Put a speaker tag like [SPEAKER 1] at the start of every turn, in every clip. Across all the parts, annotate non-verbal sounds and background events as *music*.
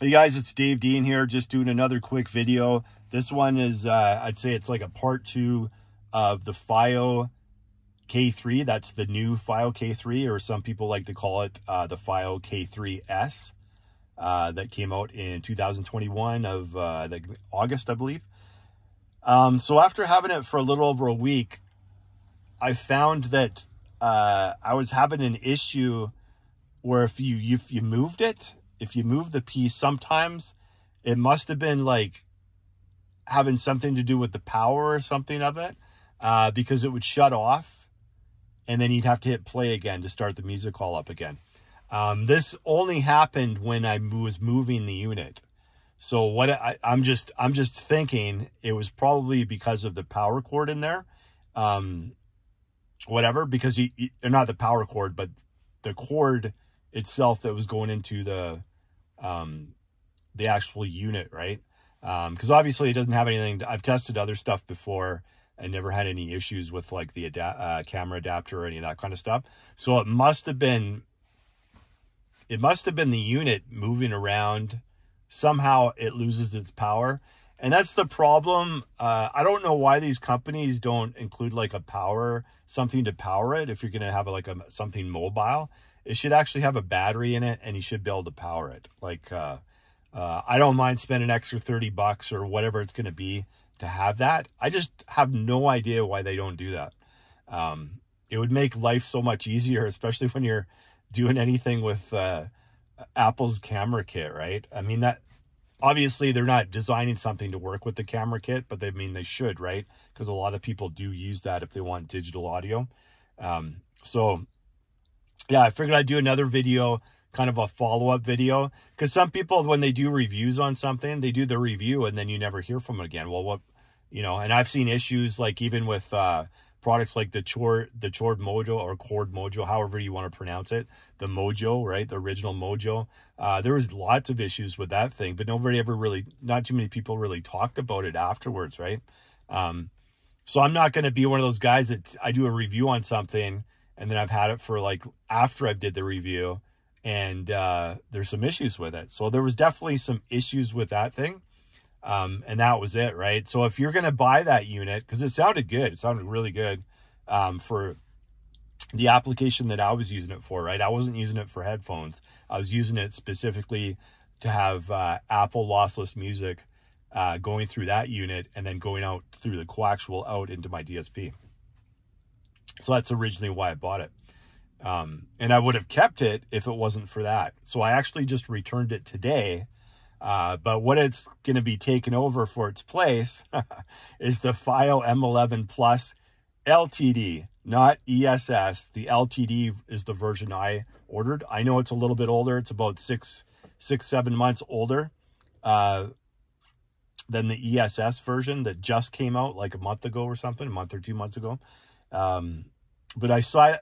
[SPEAKER 1] Hey guys, it's Dave Dean here, just doing another quick video. This one is, uh, I'd say it's like a part two of the FiiO K3. That's the new FiiO K3, or some people like to call it uh, the FiiO K3S uh, that came out in 2021 of uh, August, I believe. Um, so after having it for a little over a week, I found that uh, I was having an issue where if you if you moved it if you move the piece, sometimes it must have been like having something to do with the power or something of it uh, because it would shut off and then you'd have to hit play again to start the music all up again. Um, this only happened when I was moving the unit. So what I, am just, I'm just thinking it was probably because of the power cord in there. Um, whatever, because you, you, not the power cord, but the cord itself that was going into the um, the actual unit, right? Because um, obviously it doesn't have anything. To, I've tested other stuff before and never had any issues with like the uh, camera adapter or any of that kind of stuff. So it must have been, it must have been the unit moving around. Somehow it loses its power. And that's the problem. Uh, I don't know why these companies don't include like a power, something to power it. If you're going to have like a, something mobile, it should actually have a battery in it and you should be able to power it. Like, uh, uh, I don't mind spending an extra 30 bucks or whatever it's going to be to have that. I just have no idea why they don't do that. Um, it would make life so much easier, *laughs* especially when you're doing anything with uh, Apple's camera kit, right? I mean, that obviously they're not designing something to work with the camera kit, but they mean they should, right? Because a lot of people do use that if they want digital audio. Um, so yeah, I figured I'd do another video, kind of a follow-up video. Because some people, when they do reviews on something, they do the review and then you never hear from it again. Well, what, you know, and I've seen issues like even with uh, products like the Chord, the Chord Mojo or Chord Mojo, however you want to pronounce it, the Mojo, right? The original Mojo. Uh, there was lots of issues with that thing, but nobody ever really, not too many people really talked about it afterwards, right? Um, so I'm not going to be one of those guys that I do a review on something and then I've had it for like after I've did the review and uh, there's some issues with it. So there was definitely some issues with that thing. Um, and that was it, right? So if you're going to buy that unit, because it sounded good, it sounded really good um, for the application that I was using it for, right? I wasn't using it for headphones. I was using it specifically to have uh, Apple lossless music uh, going through that unit and then going out through the coaxial out into my DSP. So that's originally why I bought it. Um, and I would have kept it if it wasn't for that. So I actually just returned it today. Uh, but what it's going to be taken over for its place *laughs* is the FiiO M11 Plus LTD, not ESS. The LTD is the version I ordered. I know it's a little bit older. It's about six, six, seven months older uh, than the ESS version that just came out like a month ago or something, a month or two months ago. Um, but I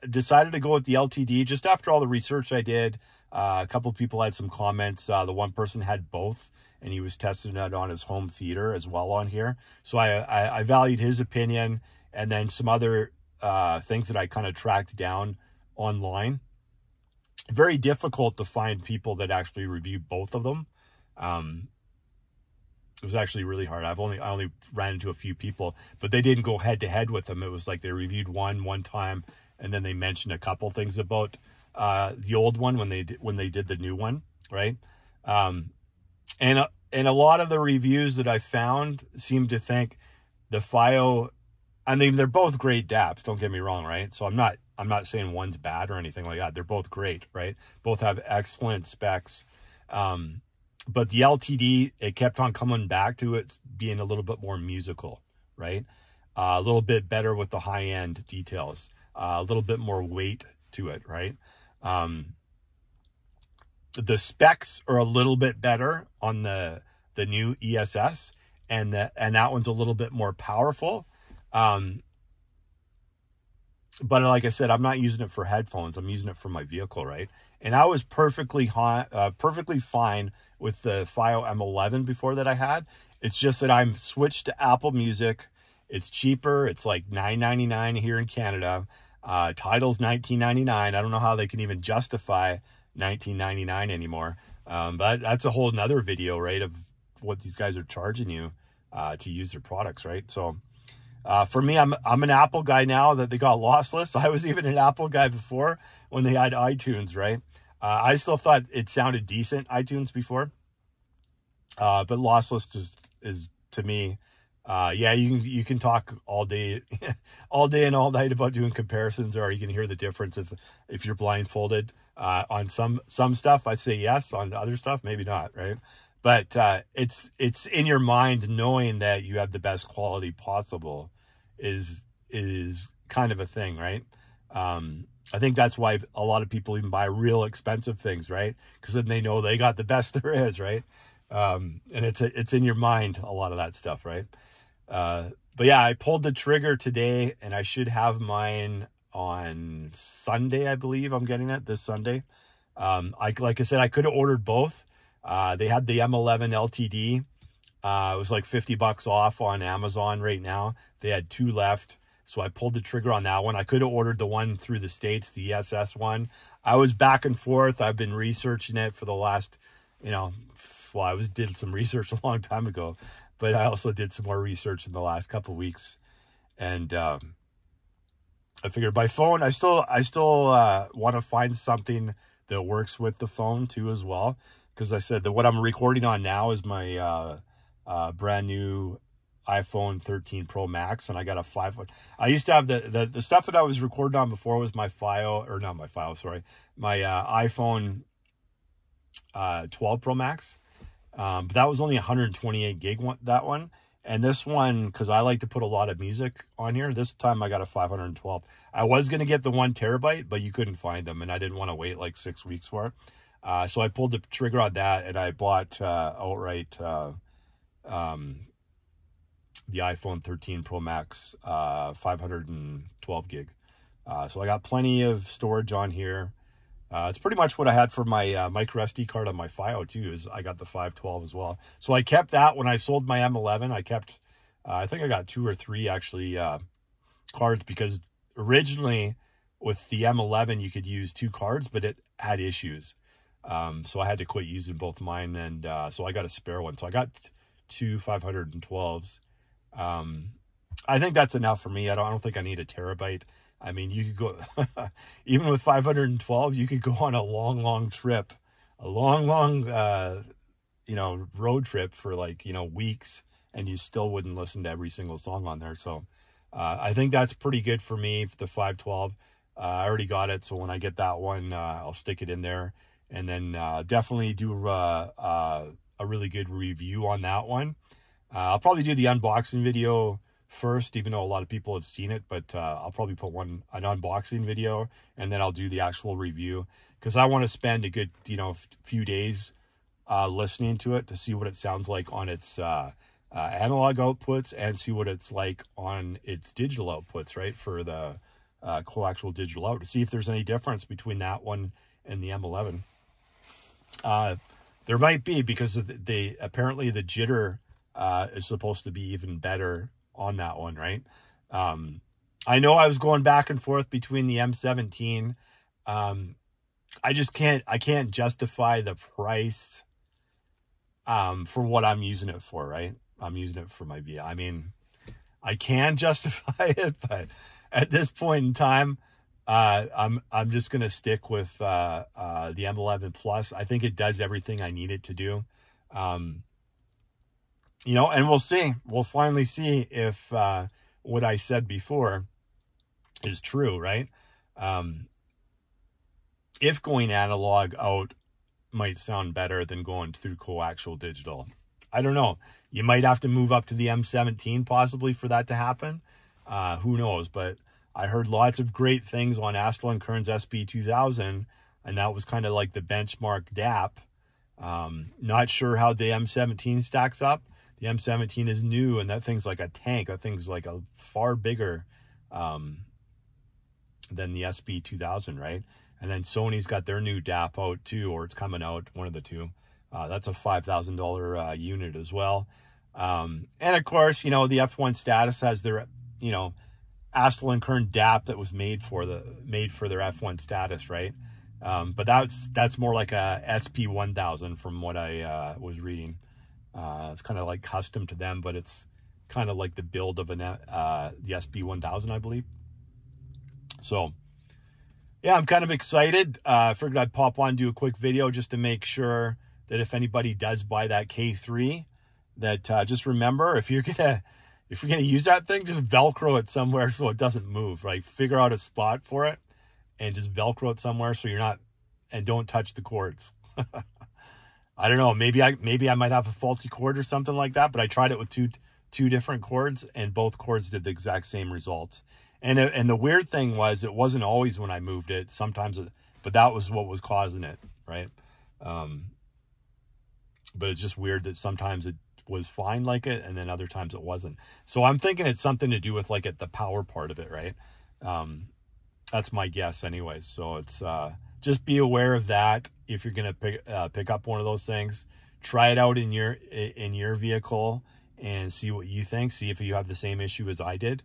[SPEAKER 1] decided to go with the LTD just after all the research I did. Uh, a couple people had some comments. Uh, the one person had both, and he was testing it on his home theater as well on here. So I, I, I valued his opinion, and then some other uh, things that I kind of tracked down online. Very difficult to find people that actually review both of them. Um, it was actually really hard. I've only I only ran into a few people, but they didn't go head to head with them. It was like they reviewed one one time, and then they mentioned a couple things about uh, the old one when they when they did the new one, right? Um, and uh, and a lot of the reviews that I found seem to think the FiiO. I mean, they're both great DAPs. Don't get me wrong, right? So I'm not I'm not saying one's bad or anything like that. They're both great, right? Both have excellent specs. Um, but the LTD, it kept on coming back to it being a little bit more musical, right? Uh, a little bit better with the high end details, uh, a little bit more weight to it, right? Um, the specs are a little bit better on the the new ESS, and the, and that one's a little bit more powerful. Um, but like I said, I'm not using it for headphones. I'm using it for my vehicle, right? And I was perfectly uh, perfectly fine with the FiiO M11 before that I had. It's just that I'm switched to Apple Music. It's cheaper. It's like $9.99 here in Canada. Uh, Tidal's $19.99. I don't know how they can even justify 1999 anymore. Um, but that's a whole nother video, right? Of what these guys are charging you uh, to use their products, right? So uh, for me, I'm I'm an Apple guy now that they got lossless. *laughs* I was even an Apple guy before when they had iTunes, right? Uh, I still thought it sounded decent iTunes before, uh, but lossless just is to me. Uh, yeah, you can you can talk all day, *laughs* all day and all night about doing comparisons, or you can hear the difference if if you're blindfolded. Uh, on some some stuff, I'd say yes. On other stuff, maybe not. Right? But uh, it's it's in your mind knowing that you have the best quality possible is is kind of a thing, right? Um, I think that's why a lot of people even buy real expensive things, right? Because then they know they got the best *laughs* there is, right? Um, and it's it's in your mind a lot of that stuff, right? Uh, but yeah, I pulled the trigger today, and I should have mine on Sunday, I believe. I'm getting it this Sunday. Um, I like I said, I could have ordered both. Uh, they had the M11 LTD. Uh, it was like 50 bucks off on Amazon right now. They had two left. So I pulled the trigger on that one. I could have ordered the one through the States, the ESS one. I was back and forth. I've been researching it for the last, you know, well, I was did some research *laughs* a long time ago, but I also did some more research in the last couple weeks. And um, I figured by phone, I still I still uh, want to find something that works with the phone too as well. Because I said that what I'm recording on now is my uh, uh, brand new iPhone 13 Pro Max, and I got a five. I used to have the, the the stuff that I was recording on before was my file or not my file, sorry, my uh, iPhone uh, 12 Pro Max. Um, but that was only 128 gig one, that one. And this one, because I like to put a lot of music on here, this time I got a 512. I was going to get the one terabyte, but you couldn't find them, and I didn't want to wait like six weeks for it. Uh, so I pulled the trigger on that, and I bought uh, outright uh, um, the iPhone 13 Pro Max, uh, 512 gig. Uh, so I got plenty of storage on here. Uh, it's pretty much what I had for my uh, micro SD card on my FiiO too. Is I got the 512 as well. So I kept that when I sold my M11. I kept, uh, I think I got two or three actually uh, cards because originally with the M11 you could use two cards, but it had issues. Um, so I had to quit using both mine, and uh, so I got a spare one. So I got two 512s. Um, I think that's enough for me. I don't, I don't think I need a terabyte. I mean, you could go, *laughs* even with 512, you could go on a long, long trip, a long, long, uh, you know, road trip for like, you know, weeks, and you still wouldn't listen to every single song on there. So uh, I think that's pretty good for me, for the 512. Uh, I already got it. So when I get that one, uh, I'll stick it in there and then uh, definitely do uh, uh, a really good review on that one. Uh, I'll probably do the unboxing video first, even though a lot of people have seen it, but uh, I'll probably put one an unboxing video and then I'll do the actual review because I want to spend a good you know few days uh, listening to it to see what it sounds like on its uh, uh, analog outputs and see what it's like on its digital outputs, right? For the uh, coaxial digital out to see if there's any difference between that one and the M11. There might be because they apparently the jitter uh, is supposed to be even better on that one, right? Um, I know I was going back and forth between the M17. Um, I just can't, I can't justify the price um, for what I'm using it for, right? I'm using it for my V. I mean, I can *laughs* justify it, but at this point in time, uh, I'm I'm just gonna stick with uh, uh, the M11 Plus. I think it does everything I need it to do. Um, you know, and we'll see. We'll finally see if uh, what I said before is true, right? Um, if going analog out might sound better than going through coaxial digital. I don't know. You might have to move up to the M17 possibly for that to happen. Uh, who knows? But I heard lots of great things on Astell and Kern's SP2000, and that was kind of like the benchmark DAP. Um, not sure how the M17 stacks up. The M17 is new, and that thing's like a tank. That thing's like a far bigger um, than the SP2000, right? And then Sony's got their new DAP out too, or it's coming out, one of the two. Uh, that's a $5,000 uh, unit as well. Um, and of course, you know, the F1 status has their, you know, Astell and Kern DAP that was made for the made for their F1 status, right? Um, but that's that's more like a SP1000 from what I uh, was reading. Uh, it's kind of like custom to them, but it's kind of like the build of an uh, the SP1000, I believe. So, yeah, I'm kind of excited. Uh, I figured I'd pop on do a quick video just to make sure that if anybody does buy that K3, that uh, just remember if you're gonna if you're gonna use that thing, just Velcro it somewhere so it doesn't move. Right, figure out a spot for it and just Velcro it somewhere so you're not and don't touch the cords. *laughs* I don't know. Maybe I maybe I might have a faulty cord or something like that. But I tried it with two two different cords, and both cords did the exact same results. And and the weird thing was, it wasn't always when I moved it. Sometimes, it, but that was what was causing it, right? Um, but it's just weird that sometimes it was fine like it, and then other times it wasn't. So I'm thinking it's something to do with like it, the power part of it, right? Um, that's my guess, anyways. So it's uh, just be aware of that if you're gonna pick uh, pick up one of those things. Try it out in your in your vehicle and see what you think. See if you have the same issue as I did.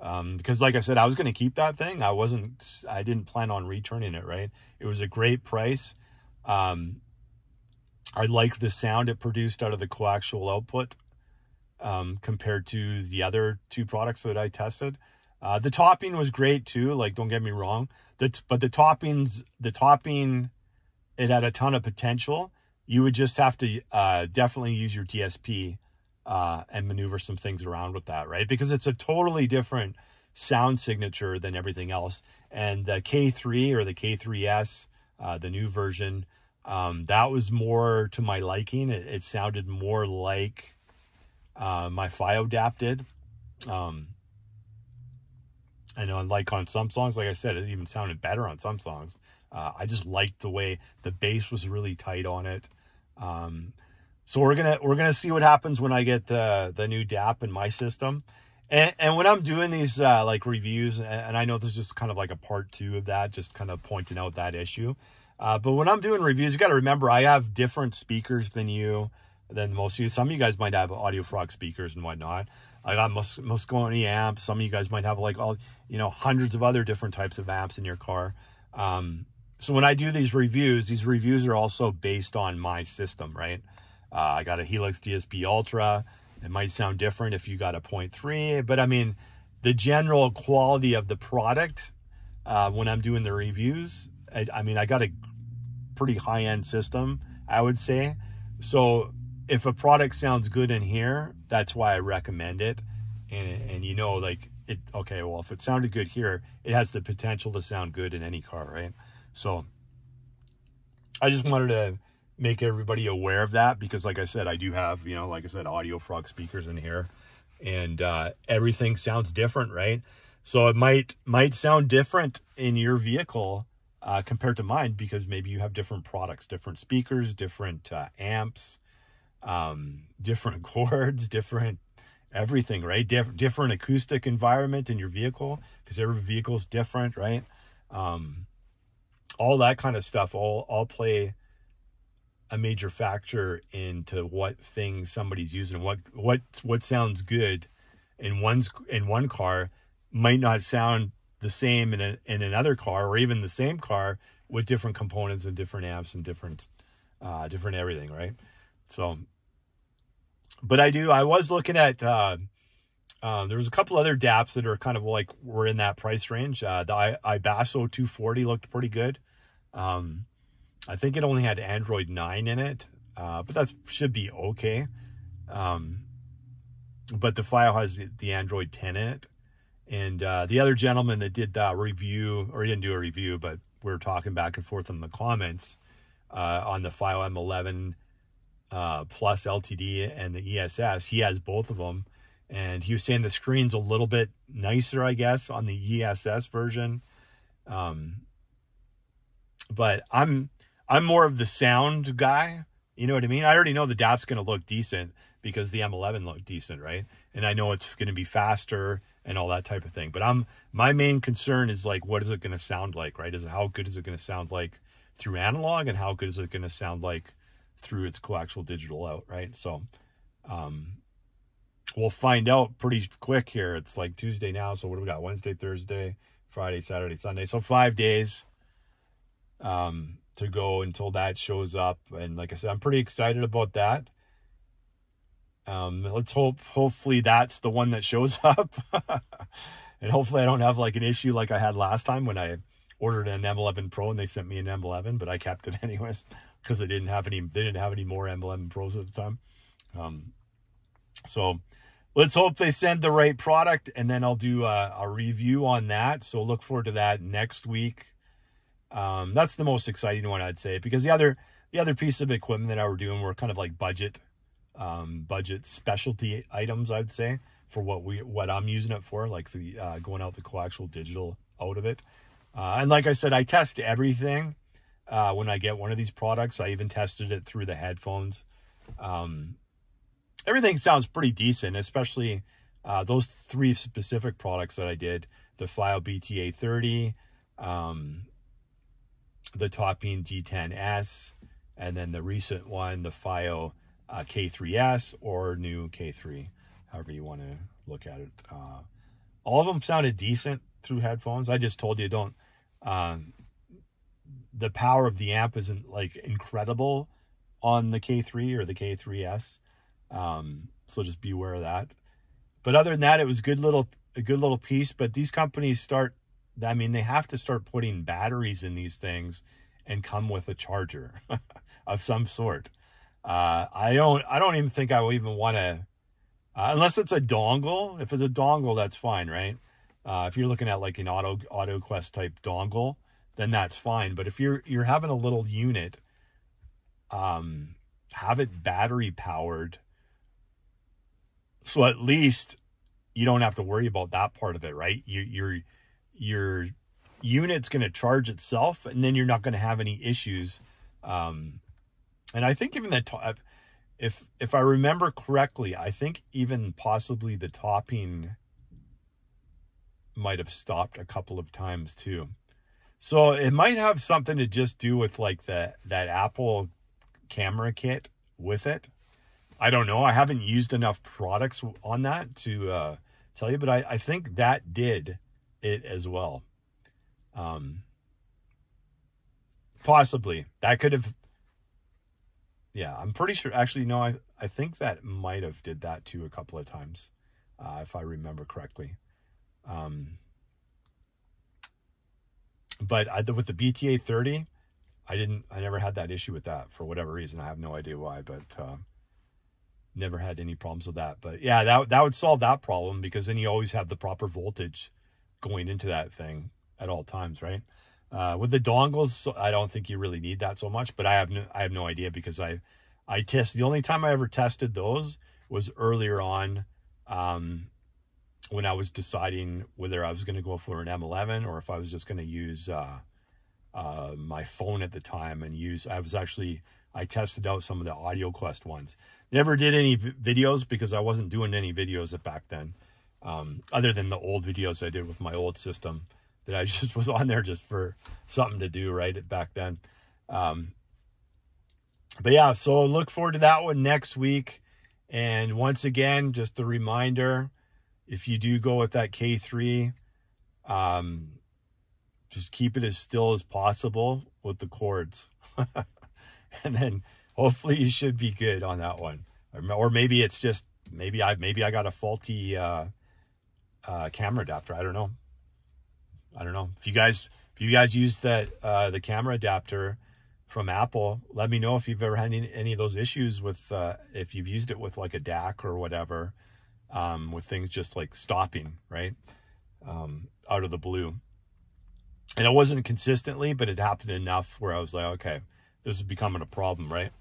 [SPEAKER 1] Um, because like I said, I was going to keep that thing. I wasn't, I didn't plan on returning it, right? It was a great price. Um, I like the sound it produced out of the coaxial output um, compared to the other two products that I tested. Uh, the topping was great too. Like, don't get me wrong. The, but the toppings, the topping, it had a ton of potential. You would just have to uh, definitely use your DSP uh, and maneuver some things around with that, right? Because it's a totally different sound signature than everything else. And the K3 or the K3S, uh, the new version, um, that was more to my liking. It, it sounded more like uh, my DAP did. Um, I know, like on some songs, like I said, it even sounded better on some songs. Uh, I just liked the way the bass was really tight on it. Um, so we're gonna we're gonna see what happens when I get the the new DAP in my system. And, and when I'm doing these uh, like reviews, and I know this is just kind of like a part two of that, just kind of pointing out that issue. Uh, but when I'm doing reviews, you got to remember I have different speakers than you, than most of you. Some of you guys might have Audio Frog speakers and whatnot. I got Mus- Mosconi amps. Some of you guys might have like all, you know, hundreds of other different types of amps in your car. Um, so when I do these reviews, these reviews are also based on my system, right? Uh, I got a Helix DSP Ultra. It might sound different if you got a 0.3, but I mean, the general quality of the product uh, when I'm doing the reviews, I, I mean, I got a pretty high end system, I would say. So if a product sounds good in here, that's why I recommend it. And, and you know, like it, okay, well, if it sounded good here, it has the potential to sound good in any car, right? So I just wanted to make everybody aware of that because like I said, I do have, you know, like I said, audio frog speakers in here and uh, everything sounds different, right? So it might, might sound different in your vehicle uh, compared to mine because maybe you have different products, different speakers, different uh, amps, um, different *laughs* cords, different everything, right? Dif- different acoustic environment in your vehicle because every vehicle is different, right? Um, all that kind of stuff all all play a major factor into what things somebody's using. What what what sounds good in one's in one car might not sound the same in a, in another car or even the same car with different components and different amps and different uh, different everything, right? So but I do, I was looking at, uh, uh, there was a couple other DAPs that are kind of like, were in that price range. Uh, the I, iBasso 240 looked pretty good. Um, I think it only had Android 9 in it, uh, but that should be okay. Um, but the FiiO has the, the Android 10 in it. And uh, the other gentleman that did that review, or he didn't do a review, but we were talking back and forth in the comments uh, on the FiiO M11 uh, Plus LTD and the ESS. He has both of them. And he was saying the screen's a little bit nicer, I guess, on the ESS version. Um, but I'm I'm more of the sound guy. You know what I mean? I already know the DAP's going to look decent because the M11 looked decent, right? And I know it's going to be faster and all that type of thing. But I'm my main concern is like, what is it going to sound like, right? Is how good is it going to sound like through analog, and how good is it going to sound like through its coaxial digital out, right? So um, we'll find out pretty quick here. It's like Tuesday now, so what do we got? Wednesday, Thursday, Friday, Saturday, Sunday. So five days. um, to go until that shows up. And like I said, I'm pretty excited about that. Um, let's hope, hopefully that's the one that shows *laughs* up. and hopefully I don't have like an issue like I had last time when I ordered an M11 Pro and they sent me an M11, but I kept it *laughs* anyways because they didn't have any, they didn't have any more M11 Pros at the time. Um, so let's hope they send the right product and then I'll do a, a review on that. So look forward to that next week. Um, that's the most exciting one I'd say because the other, the other piece of equipment that I were doing were kind of like budget, um, budget specialty items, I'd say for what we, what I'm using it for, like the, uh, going out the coaxial digital out of it. Uh, and like I said, I test everything, uh, when I get one of these products. I even tested it through the headphones. Um, everything sounds pretty decent, especially uh, those three specific products that I did, the FiiO BTA 30, um, the Topping D10S, and then the recent one, the FiiO uh, K3S or new K3, however you want to look at it. Uh, all of them sounded decent through headphones. I just told you don't, um, the power of the amp isn't like incredible on the K3 or the K3S. Um, so just be aware of that. But other than that, it was good little a good little piece. But these companies start, I mean, they have to start putting batteries in these things and come with a charger *laughs* of some sort. Uh, I don't, I don't even think I would even want to, uh, unless it's a dongle. If it's a dongle, that's fine, right? Uh, if you're looking at like an auto AudioQuest type dongle, then that's fine. But if you're you're having a little unit, um, have it battery powered so at least you don't have to worry about that part of it, right? You, your your unit's going to charge itself, and then you're not going to have any issues. Um, and I think even the top, if if I remember correctly, I think even possibly the topping might have stopped a couple of times too. So it might have something to just do with like the that Apple camera kit with it. I don't know. I haven't used enough products on that to uh, tell you, but I, I think that did it as well. Um, possibly that could have. Yeah, I'm pretty sure. Actually, no, I I think that might have did that too a couple of times, uh, if I remember correctly. Um, but I, with the BTA 30, I didn't. I never had that issue with that for whatever reason. I have no idea why, but. Uh, never had any problems with that. But yeah, that that would solve that problem because then you always have the proper voltage going into that thing at all times, right? Uh, with the dongles, I don't think you really need that so much, but I have no, I have no idea because I I test the only time I ever tested those was earlier on um, when I was deciding whether I was going to go for an M11 or if I was just going to use uh, uh, my phone at the time and use I was actually I tested out some of the AudioQuest ones. Never did any videos because I wasn't doing any videos at back then. Um, other than the old videos I did with my old system that I *laughs* just was on there just for something to do right back then. Um, but yeah, so look forward to that one next week. And once again, just a reminder, if you do go with that K3, um, just keep it as still as possible with the cords. *laughs* and then hopefully you should be good on that one. Or maybe it's just maybe I maybe I got a faulty uh, uh, camera adapter. I don't know. I don't know. If you guys if you guys use that uh, the camera adapter from Apple, let me know if you've ever had any, any of those issues with uh, if you've used it with like a DAC or whatever, um, with things just like stopping right um, out of the blue. And it wasn't consistently, but it happened enough where I was like, okay, this is becoming a problem, right?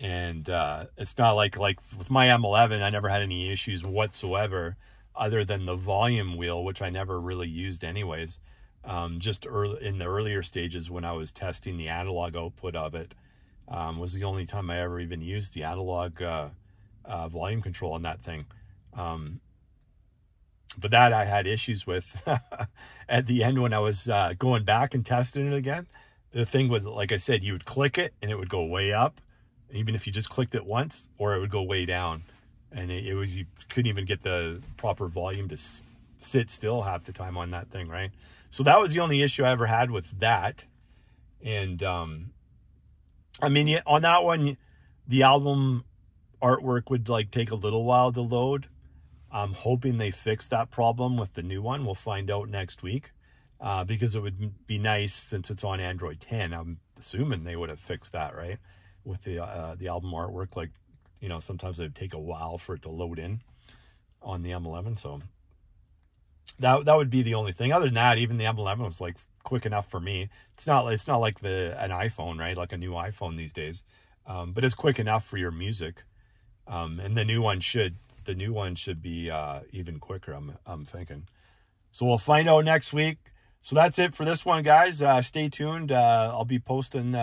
[SPEAKER 1] And uh, it's not like like with my M11, I never had any issues whatsoever, other than the volume wheel, which I never really used anyways. Um, just early in the earlier stages when I was testing the analog output of it, um, was the only time I ever even used the analog uh, uh, volume control on that thing. Um, but that I had issues with *laughs* at the end when I was uh, going back and testing it again the thing was, like I said, you would click it and it would go way up, even if you just clicked it once, or it would go way down. And it, it was, you couldn't even get the proper volume to sit still half the time on that thing, right? So that was the only issue I ever had with that. And um, I mean, on that one, the album artwork would like take a little while to load. I'm hoping they fix that problem with the new one. We'll find out next week uh, because it would be nice since it's on Android 10. I'm assuming they would have fixed that, right? With the uh, the album artwork, like you know, sometimes it would take a while for it to load in on the M11. So that that would be the only thing. Other than that, even the M11 was like quick enough for me. It's not it's not like the an iPhone, right? Like a new iPhone these days, um, but it's quick enough for your music. Um, and the new one should the new one should be uh, even quicker. I'm I'm thinking. So we'll find out next week. So that's it for this one, guys. Uh, stay tuned. Uh, I'll be posting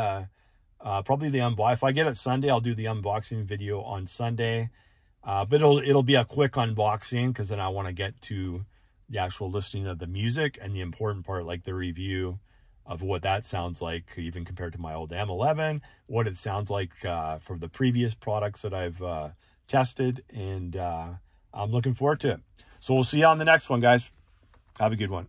[SPEAKER 1] uh, probably the unbox. If I get it Sunday, I'll do the unboxing video on Sunday. Uh, but it'll it'll be a quick unboxing because then I want to get to the actual listening of the music and the important part, like the review of what that sounds like, even compared to my old M11, what it sounds like uh, for the previous products that I've uh, tested. And uh, I'm looking forward to it. So we'll see you on the next one, guys. Have a good one.